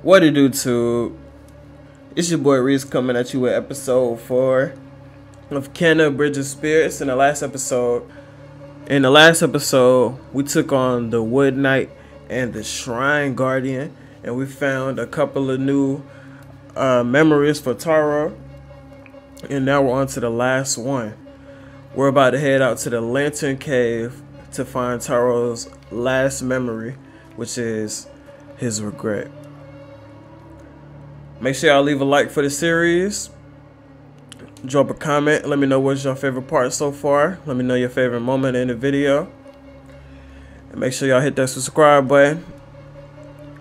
What it do, to? It's your boy Reese coming at you with episode four of Kena Bridge of Spirits. In the last episode, in the last episode, we took on the Wood Knight and the Shrine Guardian, and we found a couple of new uh, memories for Taro. And now we're on to the last one. We're about to head out to the Lantern Cave to find Taro's last memory, which is his regret. Make sure y'all leave a like for the series. Drop a comment. Let me know what's your favorite part so far. Let me know your favorite moment in the video. And make sure y'all hit that subscribe button.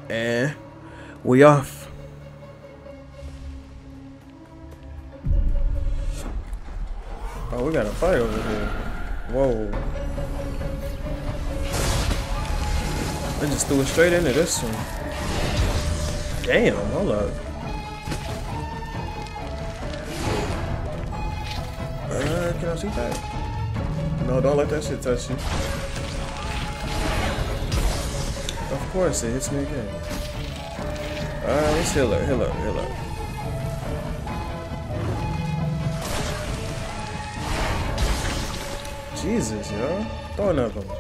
And we off. Oh, we got a fight over here. Whoa. I just threw it straight into this one. Damn, hold up. Uh, can I shoot that? No, don't let that shit touch you. Of course, it hits me again. Uh, let's heal up, heal up, heal. Jesus, yo. Throw another one.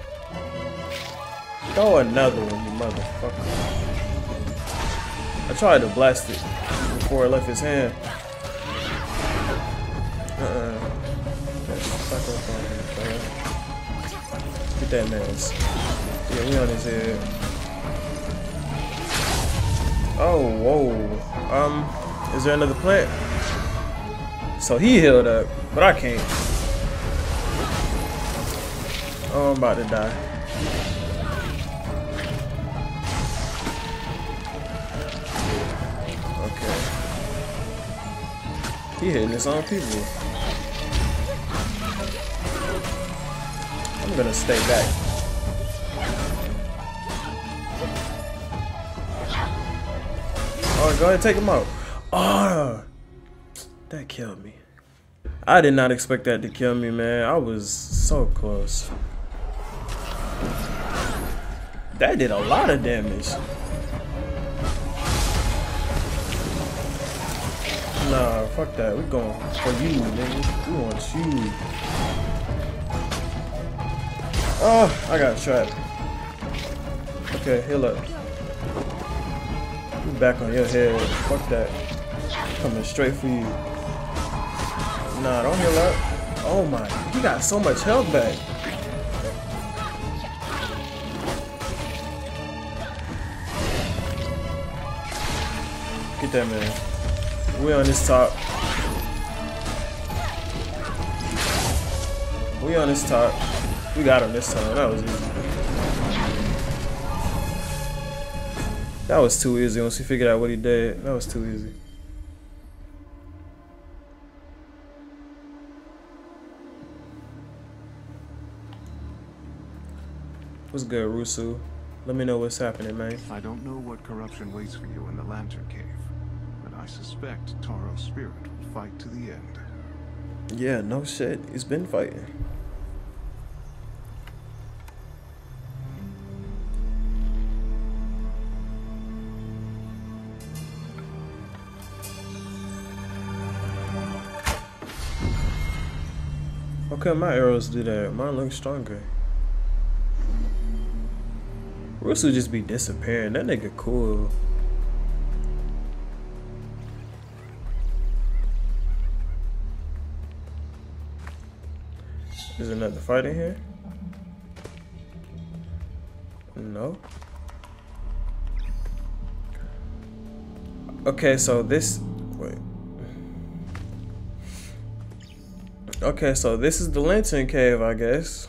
Throw another one, you motherfucker. I tried to blast it before it left his hand. That man's. Yeah, we on his head. Oh, whoa. Um, is there another plant? So he healed up, but I can't. Oh, I'm about to die. Okay. He hitting his own people. Gonna stay back. Alright, go ahead and take him out. Oh, that killed me. I did not expect that to kill me, man. I was so close. That did a lot of damage. Nah, fuck that. We going for you, nigga. We want you. Oh, I got trapped. Okay, heal up. You back on your head. Fuck that. Coming straight for you. Nah, don't heal up. Oh my, he got so much health back. Get that man. We on this top. We on this top. We got him this time. That was easy. That was too easy once he figured out what he did. That was too easy. What's good, Rusu? Let me know what's happening, man. I don't know what corruption waits for you in the Lantern Cave, but I suspect Taro's spirit will fight to the end. Yeah, no shit. He's been fighting. How come my arrows do that? Mine look stronger. Russell just be disappearing. That nigga cool. Is another fight in here? No. Okay, so this Okay, so this is the Lantern Cave, I guess.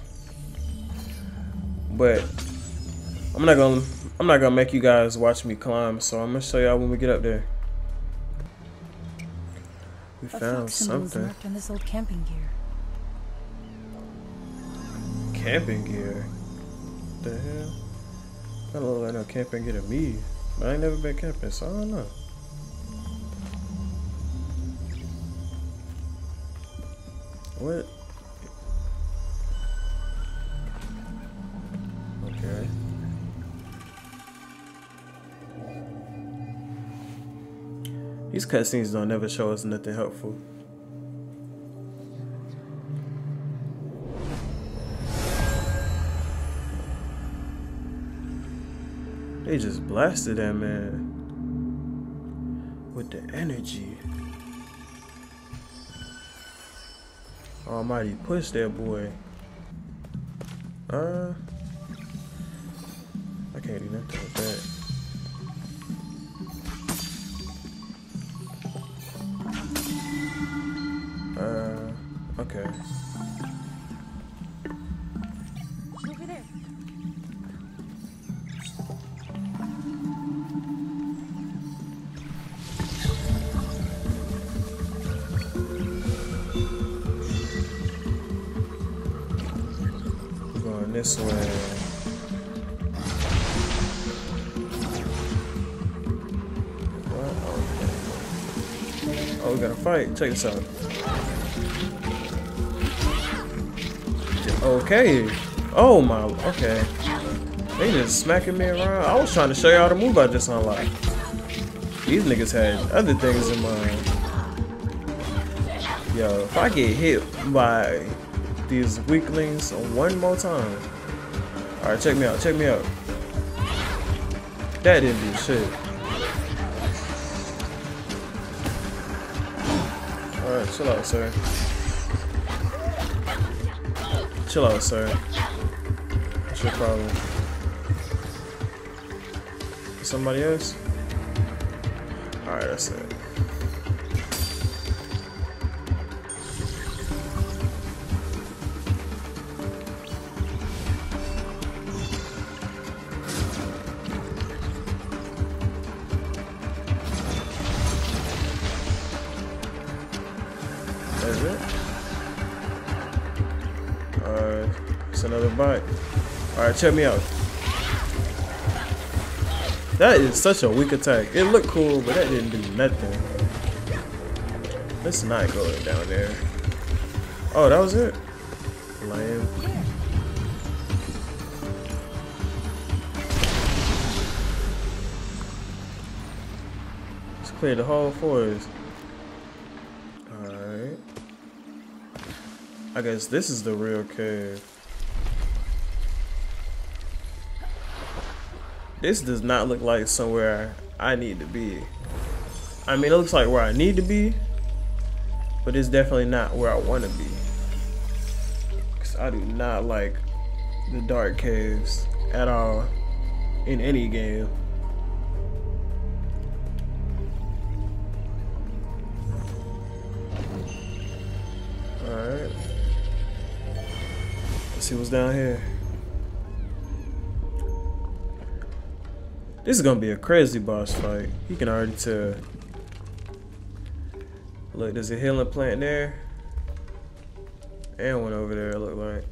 But I'm not gonna I'm not gonna make you guys watch me climb, so I'm gonna show y'all when we get up there. We A found fox symbol is something. marked on this old camping gear. Camping gear. The hell? I don't look like no camping gear to me. But I ain't never been camping, so I don't know. What? Okay. These cutscenes don't never show us nothing helpful. They just blasted that man with the energy. Almighty push that boy. Uh, Oh, we gotta fight. Check this out. Okay. Oh my. Okay. They just smacking me around. I was trying to show y'all the move I just unlocked. These niggas had other things in mind. Yo, if I get hit by these weaklings one more time. Alright, check me out, check me out. That didn't do shit. Alright, chill out, sir. Chill out, sir. What's your problem? Somebody else? Alright, that's it. Another bite. Alright, check me out. That is such a weak attack. It looked cool, but that didn't do nothing. Let's not go down there. Oh, that was it? Lame. Let's clear the whole forest. Alright. I guess this is the real cave. This does not look like somewhere I need to be. I mean, it looks like where I need to be, but it's definitely not where I want to be. Because I do not like the dark caves at all in any game. Alright. Let's see what's down here. This is gonna be a crazy boss fight. You can already tell. Look, there's a healing plant there. And one over there, it look like.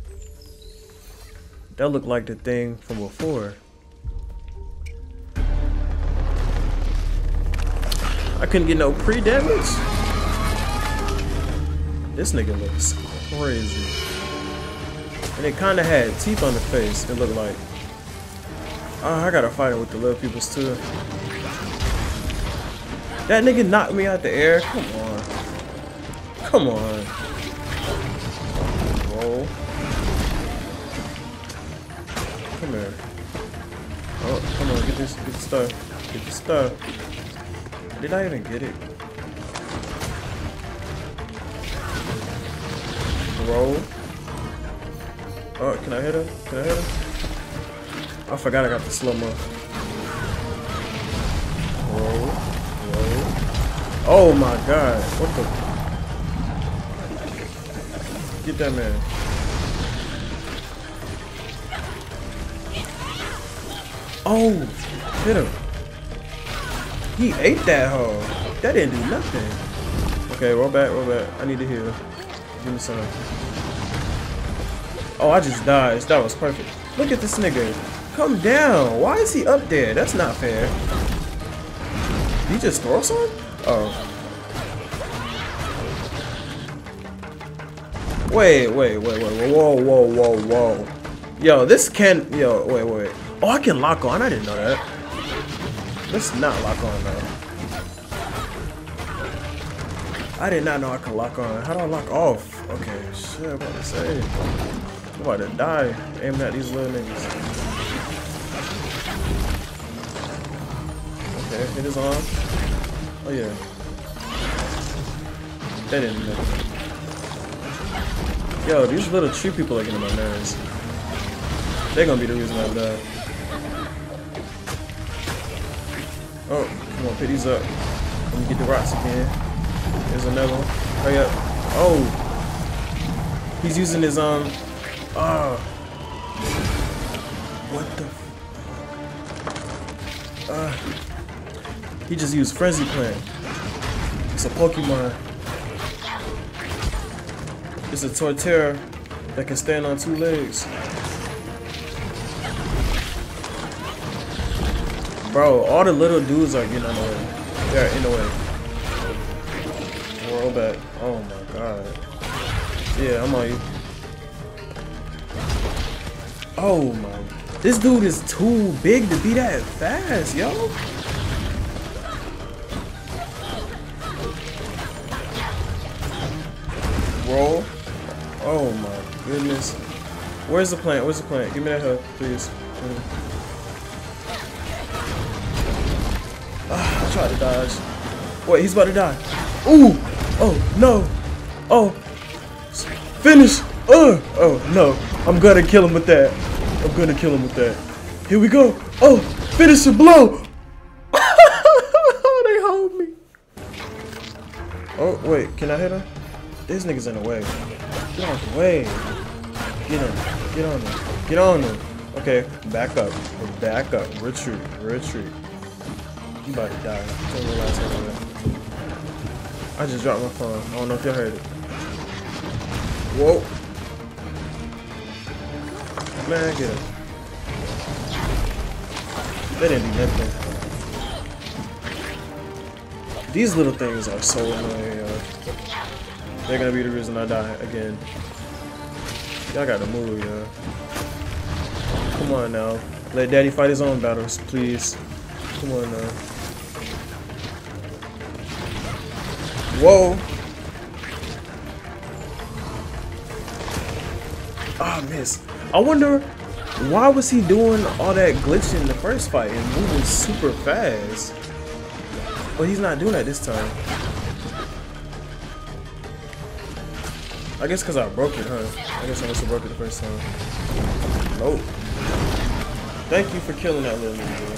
That looked like the thing from before. I couldn't get no pre-damage. This nigga looks crazy. And it kinda had teeth on the face, it looked like. Oh, I gotta fight it with the little peoples too. That nigga knocked me out the air. Come on. Come on. Roll. Come here. Oh, come on, get this, get the stuff. Get the stuff. Did I even get it? Roll. Oh, can I hit her? Can I hit her? I forgot I got the slow mo. Whoa, whoa. Oh my god. What the? Get that man. Oh, hit him. He ate that hoe. That didn't do nothing. Okay, roll back, roll back. I need to heal. Give me some. Oh, I just died. That was perfect. Look at this nigga. Come down. Why is he up there? That's not fair. He just throw some? Oh. Wait, wait, wait, wait, whoa, whoa, whoa, whoa. Yo, this can, yo, wait, wait. Oh, I can lock on. I didn't know that. Let's not lock on though. I did not know I could lock on. How do I lock off? Okay, shit, I'm about to say. I'm about to die aiming at these little niggas. Hit his arm. Oh yeah. That didn't. Yo, these little tree people are getting on my nerves. They're gonna be the reason I die. Oh, come on, pick these up. Let me get the rocks again. There's another one. Hurry up. Oh. He's using his, um, ah. What the f- uh, He just used Frenzy Plant. It's a Pokemon. It's a Torterra that can stand on two legs. Bro, all the little dudes are getting on the way. They're in the way. Roll back. Oh my god. Yeah, I'm on you. Oh my. This dude is too big to be that fast, yo. Roll. Oh my goodness. Where's the plant? Where's the plant? Give me that health, please. Mm. Ah, I tried to dodge. Wait, he's about to die. Ooh! Oh, no! Oh! Finish! Uh! Oh, no. I'm gonna kill him with that. I'm gonna kill him with that. Here we go. Oh! Finish the blow! they hold me. Oh, wait. Can I hit him? This nigga's in the way. Get out the way. Get him. Get on him. Get on him. Okay, back up. Back up. Retreat. Retreat. You about to die. I. I just dropped my phone. I don't know if y'all heard it. Whoa. Man, get him. They didn't do nothing. These little things are so annoying. They're gonna be the reason I die again. Y'all gotta move, yo. Come on now. Let daddy fight his own battles, please. Come on now. Whoa. Ah, miss. I wonder why was he doing all that glitching in the first fight and moving super fast? But he's not doing that this time. I guess because I broke it, huh? I guess I must have broke it the first time. Nope. Thank you for killing that little nigga.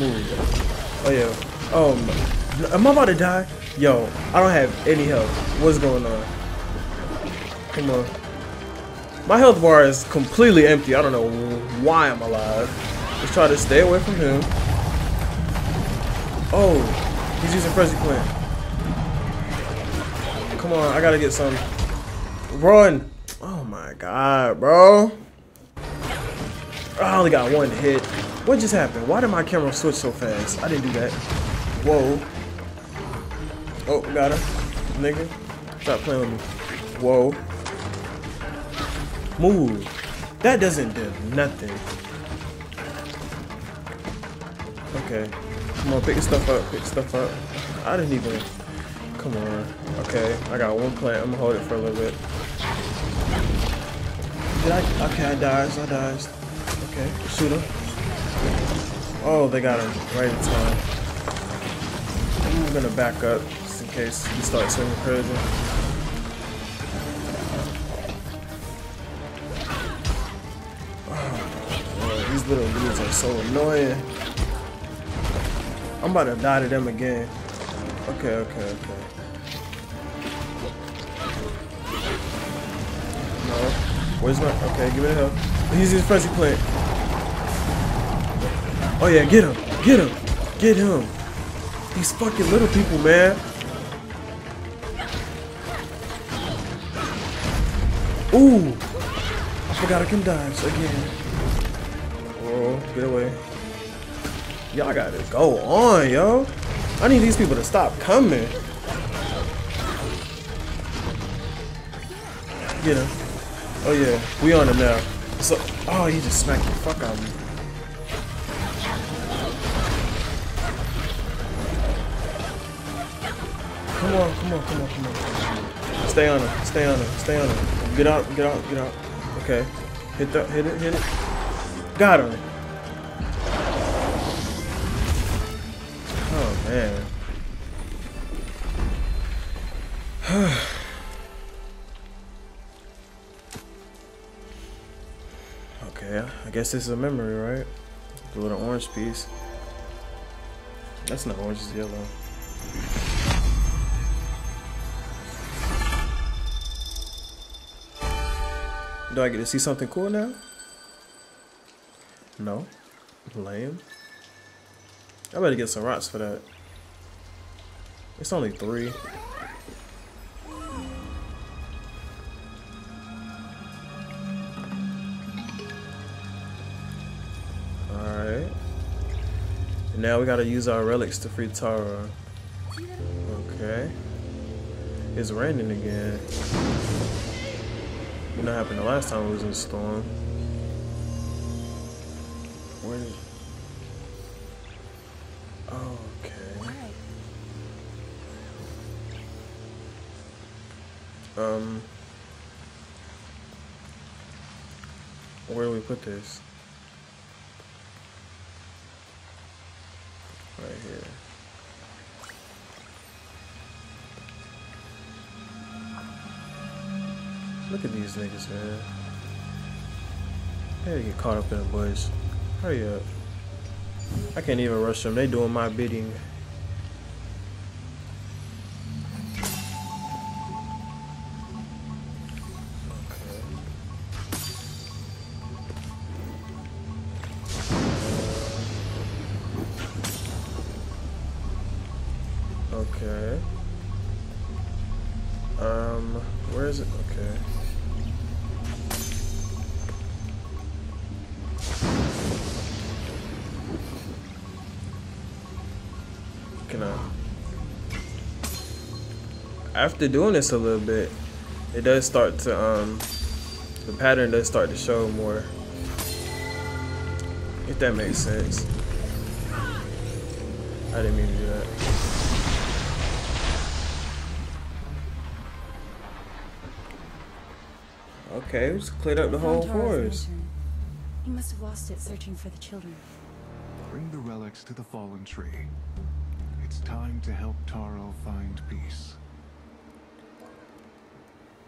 Move. Oh, yeah. Um. Am I about to die? Yo, I don't have any health. What's going on? Come on. My health bar is completely empty. I don't know why I'm alive. Just try to stay away from him. Oh, he's using Frenzy Plant. Come on, I gotta get some. Run! Oh my god, bro. I only got one hit. What just happened? Why did my camera switch so fast? I didn't do that. Whoa. Oh, got him. Nigga. Stop playing with me. Whoa. Move. That doesn't do nothing. Okay. Come on, pick stuff up. Pick stuff up. I didn't even. Come on. Okay, I got one plant. I'm gonna hold it for a little bit. Did I? Okay, I dodged. I dodged. Okay, shoot him. Oh, they got him right in time. I'm gonna back up just in case he starts swinging crazy. Oh, these little dudes are so annoying. I'm about to die to them again. Okay, okay, okay. No. Where's my... Okay, give me the help. He's his frenzy plant. Oh yeah, get him. Get him. Get him. These fucking little people, man. Ooh. I forgot I can dodge again. Oh, get away. Y'all gotta go on, yo. I need these people to stop coming. Get him. Oh yeah, we on him now. So, oh, he just smacked the fuck out of me. Come on, come on, come on, come on. Stay on him, stay on him, stay on him. Get out, get out, get out. Okay. Hit the, hit it, hit it. Got him. This is a memory, right? The little orange piece. That's not orange, it's yellow. Do I get to see something cool now? No. Lame. I better get some rocks for that. It's only three. And now we gotta use our relics to free Taro. Okay. It's raining again. You know happened the last time it was in a storm. Where did... Okay. Um... Where do we put this? Right here. Look at these niggas, man. They get caught up in a bush. Hurry up. I can't even rush them. They doing my bidding. After doing this a little bit, it does start to um, the pattern does start to show more. If that makes sense. I didn't mean to do that. Okay, we just cleared up the whole forest. lantern. He must have lost it searching for the children. Bring the relics to the fallen tree. It's time to help Taro find peace.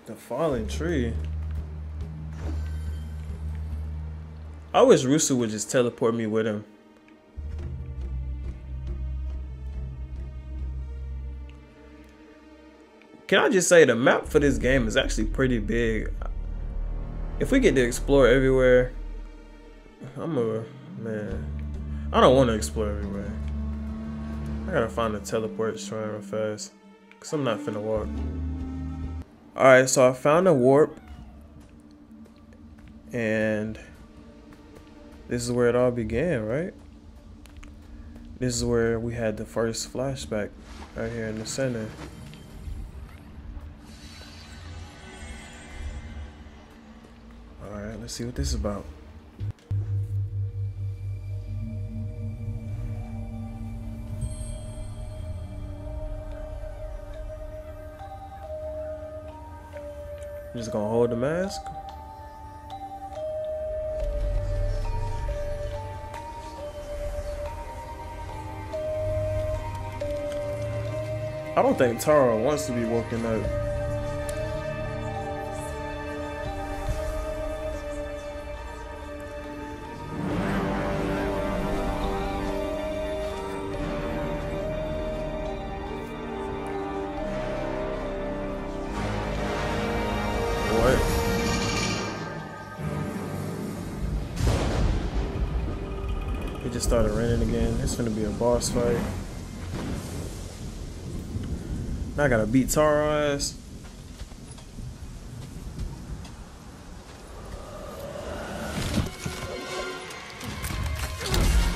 The fallen tree. I wish Rusu would just teleport me with him. Can I just say the map for this game is actually pretty big. If we get to explore everywhere, I'm a man. I don't want to explore everywhere. I gotta find a teleport shrine real fast. Cause I'm not finna walk. Alright, so I found a warp. And this is where it all began, right? This is where we had the first flashback right here in the center. Alright, let's see what this is about. Just gonna hold the mask. I don't think Taro wants to be woken up. Gonna be a boss fight. Now I gotta beat Taro ass.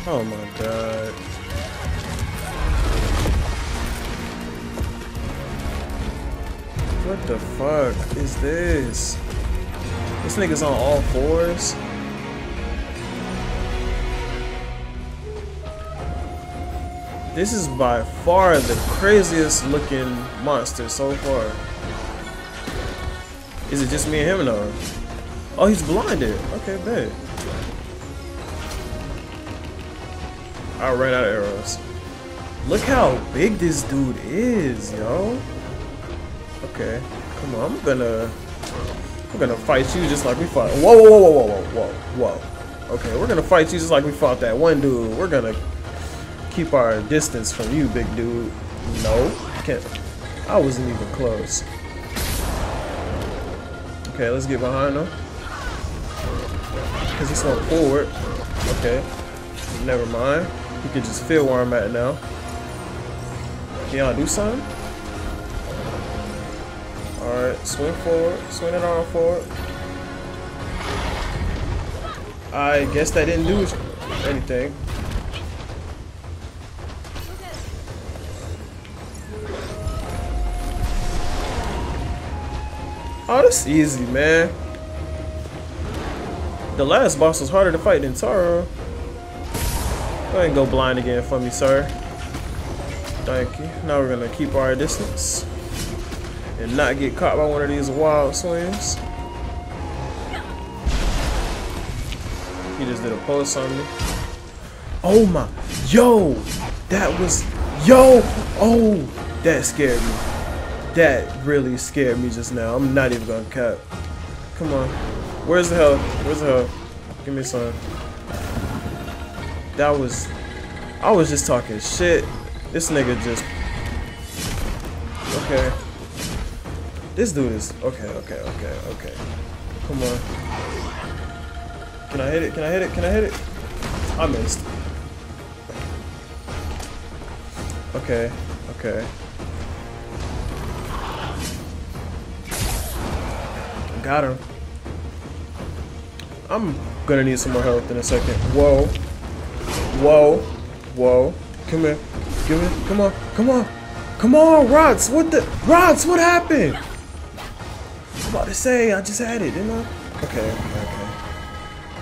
Oh my god. What the fuck is this? This nigga's on all fours? This is by far the craziest looking monster so far. Is it just me and him though? Oh, he's blinded. Okay, bet. I ran out of arrows. Look how big this dude is, yo. Okay, come on. I'm gonna, I'm gonna fight you just like we fought. Whoa, whoa, whoa, whoa, whoa, whoa, whoa. Okay, we're gonna fight you just like we fought that one dude. We're gonna keep our distance from you, big dude. No, can't. I wasn't even close. Okay, let's get behind him. Because he's going forward. Okay. Never mind. He can just feel where I'm at now. Can y'all do something? Alright, swing forward. Swing it arm forward. I guess that didn't do anything. Oh, this easy, man. The last boss was harder to fight than Taro. Go ahead and go blind again for me, sir. Thank you. Now we're gonna keep our distance and not get caught by one of these wild swings. He just did a post on me. Oh my, yo, that was, yo, oh, that scared me. That really scared me just now. I'm not even gonna cap. Come on. Where's the health? Where's the health? Give me some. That was... I was just talking shit. This nigga just... Okay. This dude is... Okay, okay, okay, okay. Come on. Can I hit it? Can I hit it? Can I hit it? I missed. Okay, okay. Got him. I'm gonna need some more health in a second. Whoa. Whoa. Whoa. Come here. Give me. Come on. Come on. Come on, Rots. What the? Rots, what happened? I'm about to say, I just had it, didn't I? Okay, okay, okay.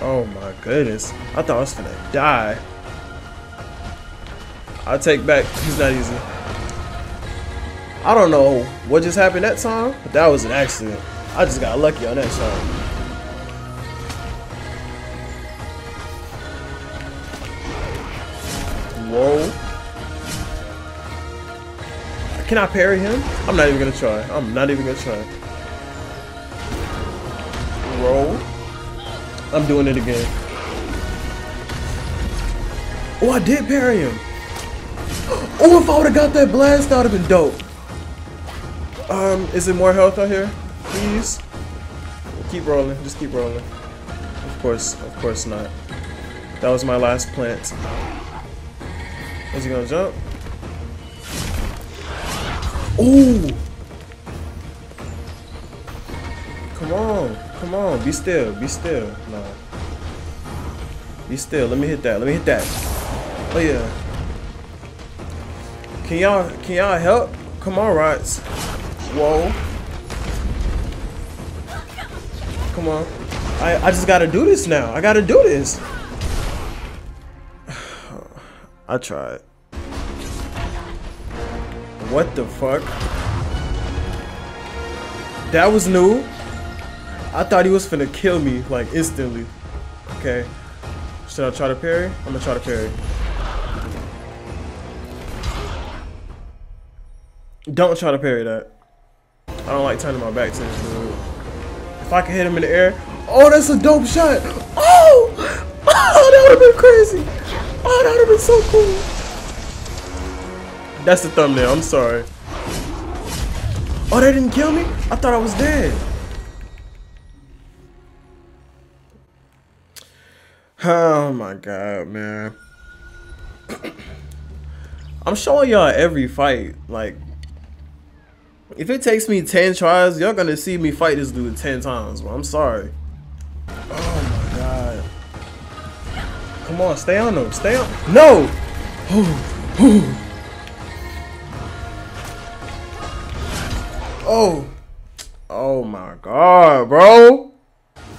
Oh my goodness. I thought I was gonna die. I take back, he's not easy. I don't know what just happened that time, but that was an accident. I just got lucky on that shot. Whoa. Can I parry him? I'm not even gonna try. I'm not even gonna try. Roll. I'm doing it again. Oh, I did parry him. Oh, if I would have got that blast, that would have been dope. Um, is it more health out here? Please? Keep rolling. Just keep rolling. Of course, of course not. That was my last plant. Is he gonna jump? Ooh! Come on, come on, be still, be still. No. Be still, let me hit that, let me hit that. Oh yeah. Can y'all, can y'all help? Come on, Rots. Whoa. Come on. I, I just gotta do this now. I gotta do this. I tried. What the fuck? That was new. I thought he was finna kill me like instantly. Okay. Should I try to parry? I'm gonna try to parry. Don't try to parry that. I don't like turning my back to this dude. If I can hit him in the air. Oh, that's a dope shot. Oh! Oh, that would have been crazy. Oh, that would have been so cool. That's the thumbnail. I'm sorry. Oh, they didn't kill me? I thought I was dead. Oh my god, man. I'm showing y'all every fight. Like, if it takes me 10 tries, y'all gonna see me fight this dude 10 times, bro. I'm sorry. Oh my god. Come on, stay on him. Stay on. No! oh. Oh my god, bro.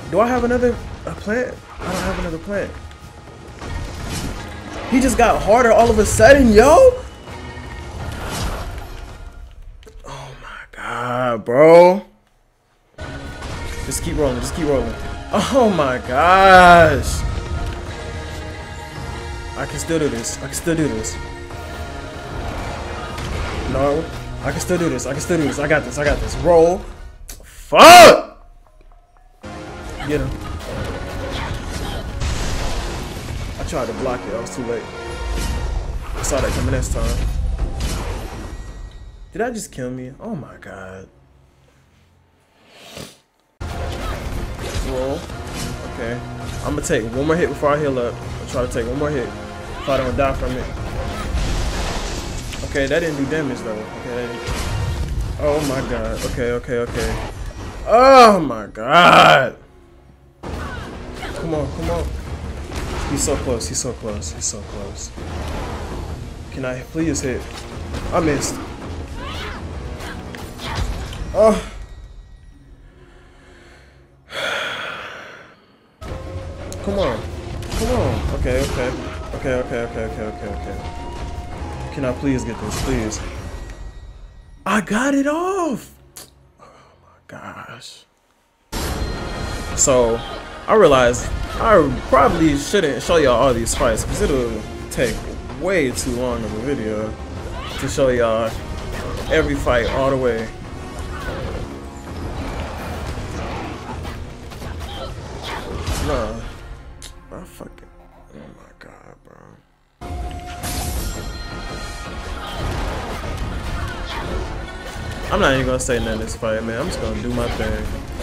Do I have another a plant? I don't have another plant. He just got harder all of a sudden, yo. Bro. Just keep rolling. Just keep rolling. Oh my gosh. I can still do this. I can still do this. No. I can still do this. I can still do this. I got this. I got this. Roll. Fuck! Get him. I tried to block it. I was too late. I saw that coming next time. Did I just kill me? Oh my god. Roll. Okay. I'm gonna take one more hit before I heal up. I'll try to take one more hit. If I don't die from it. Okay, that didn't do damage though. Okay. Oh my god. Okay, okay, okay. Oh my god. Come on, come on. He's so close, he's so close, he's so close. Can I please hit? I missed. Oh. Come on. Come on. Okay, okay. Okay, okay, okay, okay, okay, okay. Can I please get this, please? I got it off! Oh my gosh. So, I realized I probably shouldn't show y'all all these fights because it'll take way too long of a video to show y'all every fight all the way. I'm not even gonna say nothing in this fight, man. I'm just gonna do my thing.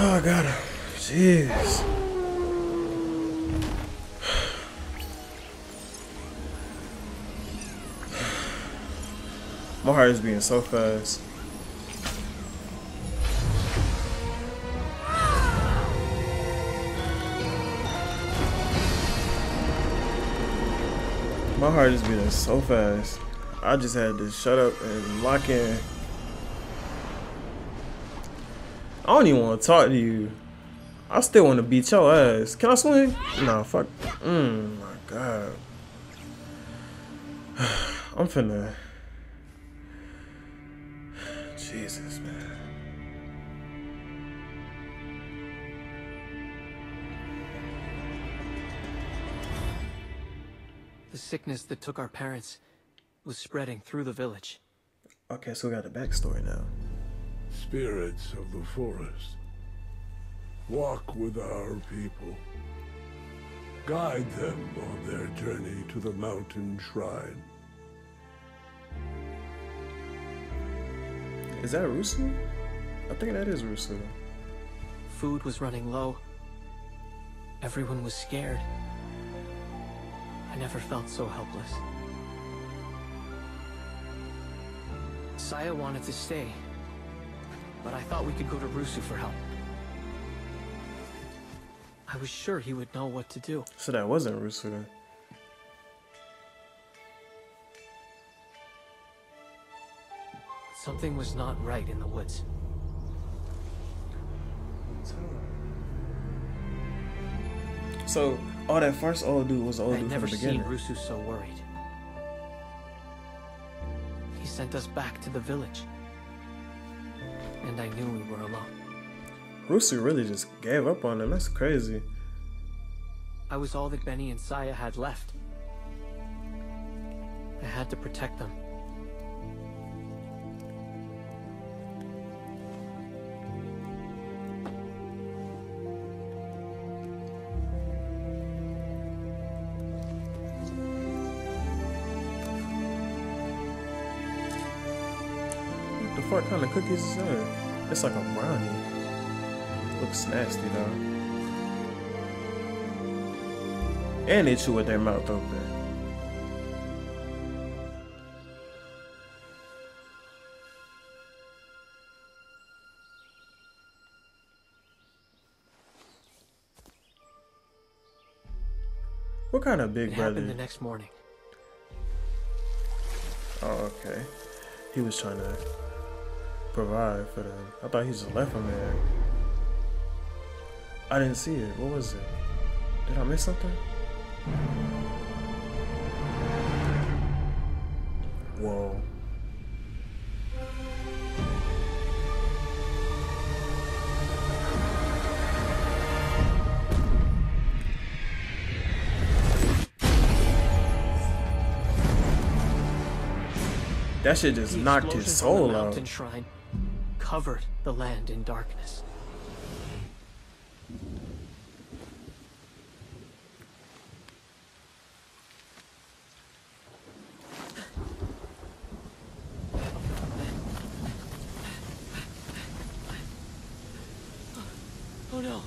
Oh, God. Jeez. My heart is beating so fast. My heart is beating so fast. I just had to shut up and lock in. I don't even want to talk to you. I still want to beat your ass. Can I swing? Nah, fuck. Mmm, my god. I'm finna. Jesus, man. The sickness that took our parents was spreading through the village. Okay, so we got the backstory now. Spirits of the forest. Walk with our people. Guide them on their journey to the mountain shrine. Is that Rusu? I think that is Rusu. Food was running low. Everyone was scared. I never felt so helpless. Saiya wanted to stay, but I thought we could go to Rusu for help. I was sure he would know what to do. So that wasn't Rusu then. Something was not right in the woods. So, all that first old dude was the old I'd dude from never the seen. Rusu so worried. He sent us back to the village. And I knew we were alone. Rusu really just gave up on him. That's crazy. I was all that Beni and Saiya had left. I had to protect them. Fuck kind of cookies is that? It's like a brownie. Looks nasty though. And they chew with their mouth open. What kind of big It brother? happened the next morning. Oh, okay. He was trying to provide for them. I thought he just left them there. I didn't see it. What was it? Did I miss something? Whoa. That shit just knocked his soul out. shrine covered the land in darkness. Oh no!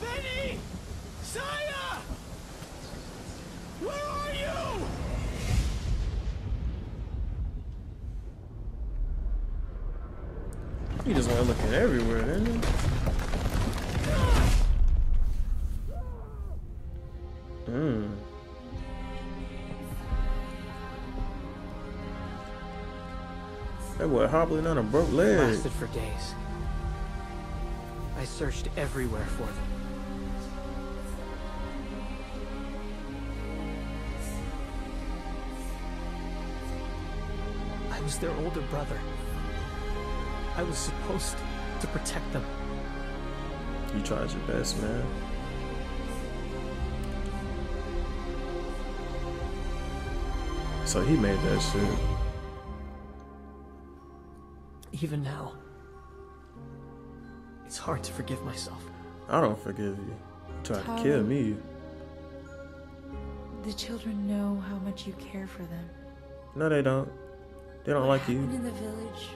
Beni! Saiya! Where are you? Went looking everywhere, he? Hmm. That boy hobbling on a broke It leg. lasted for days. I searched everywhere for them. I was their older brother. I was supposed to protect them. You tried your best, man. So he made that shit. Even now, it's hard to forgive myself. I don't forgive you. You tried to kill me. The children know how much you care for them. No, they don't. They don't like What happened you. in the village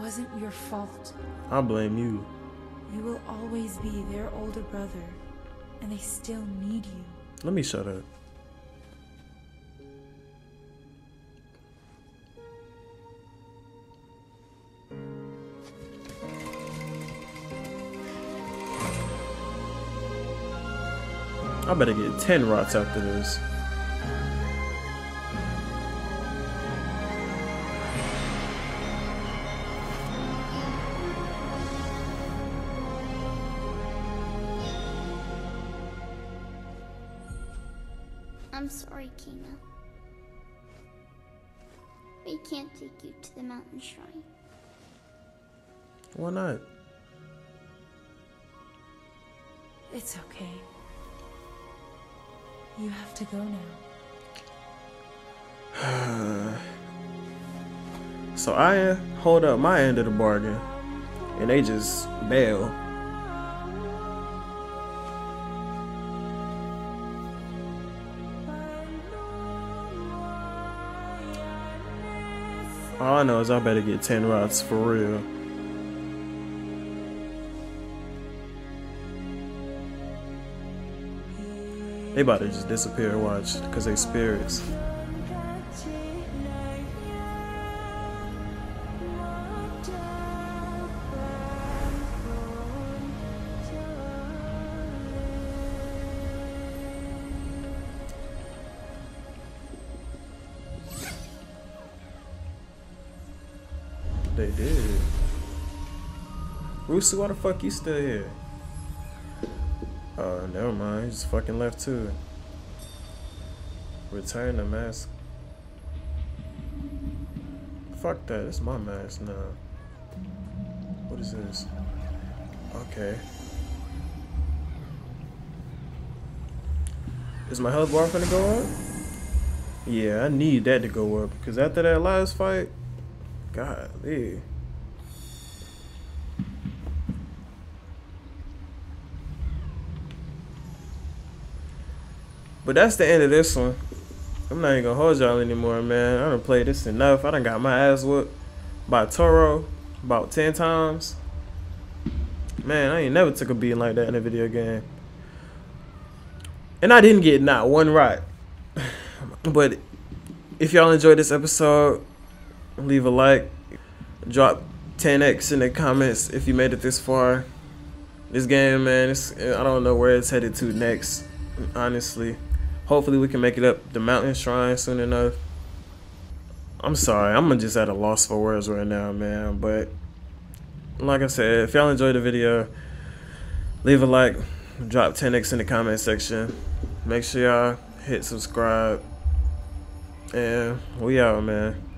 wasn't your fault. I blame you. You will always be their older brother, and they still need you. Let me shut up. I better get 10 rots after this. Why not? It's okay. You have to go now. So I hold up my end of the bargain, and they just bail. All I know is I better get 10 rods for real. They about to just disappear, watch, because they spirits. They did. Rusu, why the fuck you still here? Never mind. He just fucking left too. Return the mask. Fuck that. It's my mask now. What is this? Okay. Is my health bar gonna go up? Yeah, I need that to go up. Because after that last fight, golly. But that's the end of this one. I'm not even gonna hold y'all anymore, man. I don't play this enough. I done got my ass whooped by Taro about 10 times. Man, I ain't never took a beating like that in a video game. And I didn't get not one right. but if y'all enjoyed this episode, leave a like. Drop 10x in the comments if you made it this far. This game, man, I don't know where it's headed to next, honestly. Hopefully we can make it up the mountain shrine soon enough. I'm sorry, I'm just at a loss for words right now, man. But like I said, if y'all enjoyed the video, leave a like, drop 10x in the comment section. Make sure y'all hit subscribe. And we out, man.